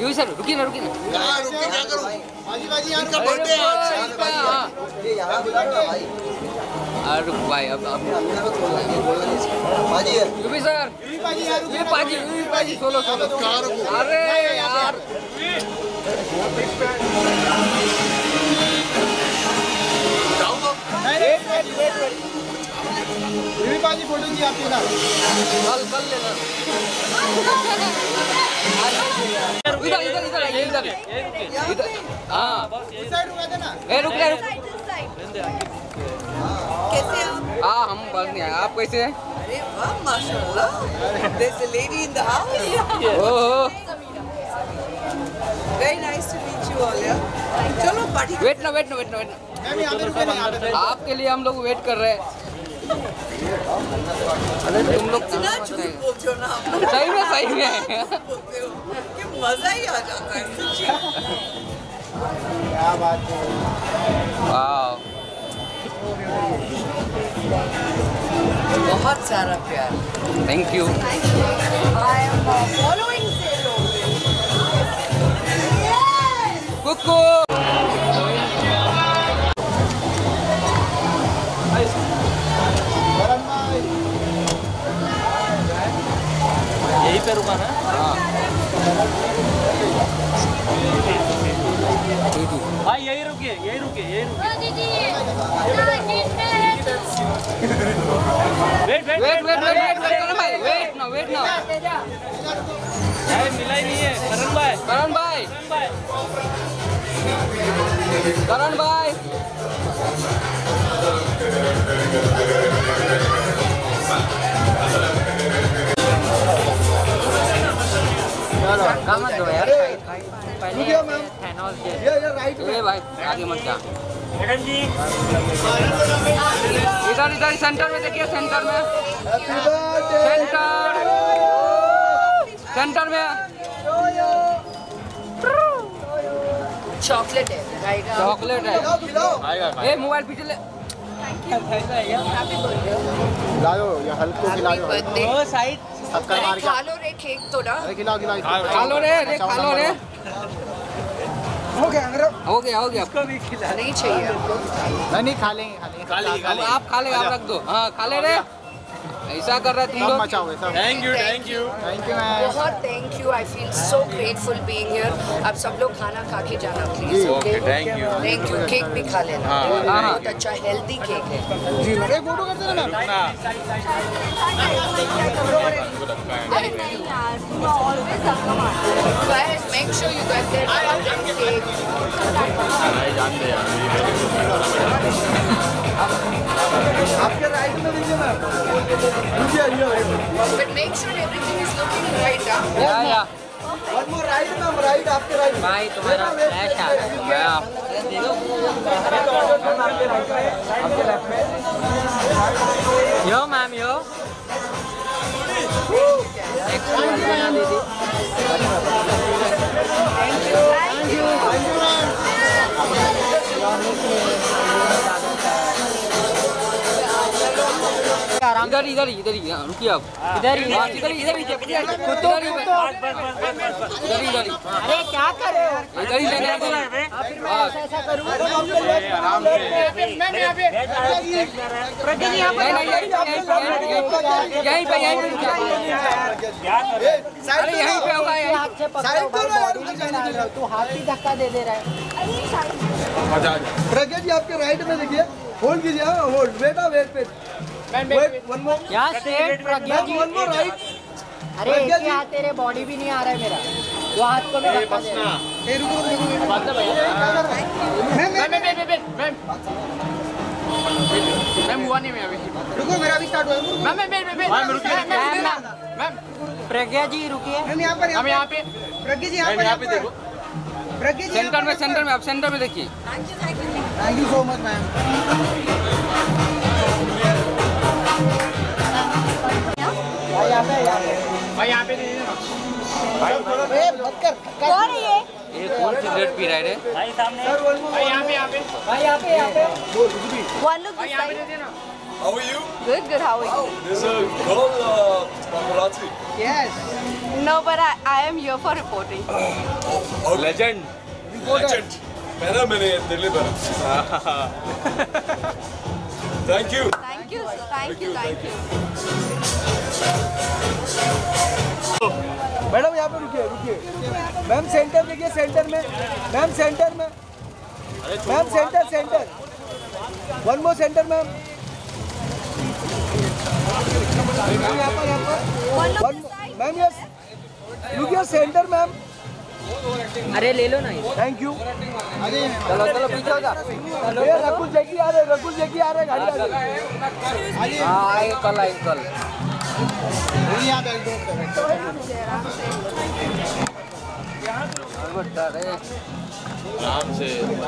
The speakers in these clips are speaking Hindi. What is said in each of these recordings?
यूँ सर रुकिए ना रुकिए ना कहाँ रुक के क्या करूँ बाजी बाजी यार इनका बर्थडे है आज हाँ। ये यहाँ बुला भाई अरे भाई अब अब बोलना ये बोलना यूपी सर यूपी बाजी यार ये पाजी ये पाजी सोलो सोलो कहाँ रुकूँ अरे यार जाऊँगा यूपी बाजी फ़ोटो जी आपके साथ। कल कल लेना इधर इधर इधर इधर इधर हाँ। इस साइड रुका थे ना? ए रुक ले रुक। कैसे आप हाँ हम बस नहीं आए आप कैसे हैं? अरे वाह माशाल्लाह। The house. ओहो। Very nice to meet you all yeah. चलो पार्टी वेट ना वेट ना वेट ना वेट ना। आपके लिए हम लोग वेट कर रहे हैं। अरे तुम लोग इतना झूठ बोलते हो ना सही में सही में। बोलते हो कि मज़ा ही आ जाता है। क्या बात है। बहुत सारा प्यार। Thank you uh, following Selo कुकू! पे रुका ना भाई यही रुकिए यही रुकिए यही रुकिए wait wait wait wait wait wait wait Karan भाई वेट ना वेट ना भाई मिला ही नहीं है करण भाई करण भाई करण भाई कहाँ मत दो यार पहले रुकिए मैम ये ये राइट ए भाई आगे मत जा मैडम जी इधर इधर सेंटर में देखिए सेंटर में सेंटर सेंटर में चॉकलेट है। चॉकलेट है ए मोबाइल पीछे ले खिलाओ ये हल्को खिलाओ ओ साइड सबका मार खा लो रे केक तो ना। अरे खिलाओ खिलाओ खा लो। रे रे खा लो रे। हो गया हो गया हो गया। को भी खिला नहीं चाहिए। आपको नहीं नहीं खा लेंगे खा लेंगे। आप खा ले आप रख दो। हाँ खा ले रे। ऐसा कर रहा तुम सब लोग? मचाओ सब। Thank you thank you thank you ma'am बहुत thank you I feel so grateful being here अब सब लोग खाना खा के जाना please okay thank you thank you cake भी खा लेना। हाँ, हाँ। बहुत अच्छा हेल्दी केक है। जी एक फ़ोटो करते ना ma'am Guys, make sure you get there cake. आपके राइट में दीजिए ma'am But make sure everything is looking right. Huh? Yeah yeah one more right ma'am right आपके राइट भाई तुम्हारा फ्लैश आ गया यो मैम यो इधर इधर इधर ही हाँ, रुकिए आप इधर ही इधर ही इधर ही इधर ही इधर ही इधर ही इधर ही अरे क्या कर रहे हो इधर ही लेने इधर ही हाँ, ऐसा करूँ प्रज्ञा जी यहाँ नहीं नहीं यहीं यहीं पे यहीं पे रुकिए। अरे यहीं पे होगा यहीं हाथ से पकड़ो तू हाथ ही धक्का दे दे रहा है प्रज्ञा जी आपके राइट में देखिए होल्ड कीजिए हाँ hold wait wait wait Pragya ji अरे हाथ तेरे बॉडी भी नहीं आ रहा है मेरा वो हाथ को भी धक्का दे रहा ए रुको रुको रुको मैम मैम मैम मैम हुआ नहीं मैं अभी रुको मेरा भी स्टार्ट हुआ है ma'am ma'am ma'am ma'am ma'am ma'am ma'am Pragya ji रुकिए मैम यहाँ पर हम यहाँ पे प्रज्ञा जी यहाँ पर यहाँ पे देखो प्रज्ञा जी सेंटर में सेंटर में आप सेंटर में देखिए thank you so much ma'am भाई यहाँ पे पे दे कौन है ये ये कौन सिगरेट पी रहा है रे भाई सामने सर वन मोर भाई यहाँ पे यहाँ पे भाई यहाँ पे यहाँ पे One look भाई this यहाँ पे side. दे देना How are you? Good, good. How are you? There's a girl, uh, paparazzi. Yes No, but I, I am here for reporting. Legend Legend. मेरा मैंने दिल्ली पर thank you Thank you, sir. Thank you, thank you. Madam यहाँ पे रुकिए रुकिए। मैम सेंटर देखिए सेंटर में। मैम सेंटर में। Ma'am centre centre one more centre ma'am. Ma'am यहाँ पर यहाँ पर मैम यस रुकिए सेंटर मैम। अरे ले लो ना थैंक यू चलो चलो पीछे हो जा। रकुल जैकी आ रहे रकुल जैकी आ रहे गाड़ी आ रही। हाँ कल आएँगे कल। आराम से मैम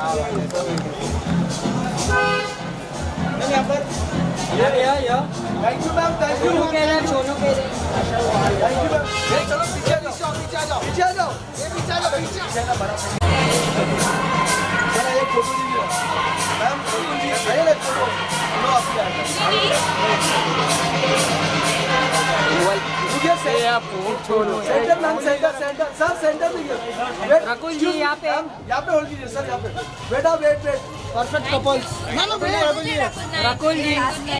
यहाँ पर thank you ma'am thank you छोनू के थैंक यू मैम ये चलो पीछे आ जाओ पीछे आ जाओ पीछे आ जाओ ये पीछे आ जाओ पीछे आ जाओ बड़ा जरा एक फ़ोटो लीजिए मैम फ़ोटो लीजिए नहीं ले फ़ोटो लो आप रुकिए centre centre ma'am centre centre sir centre दीजिए रकुल जी यहाँ पे। यहाँ पे होल्ड कीजिए सर यहाँ पे। बेटा wait wait perfect couples Rakul ji.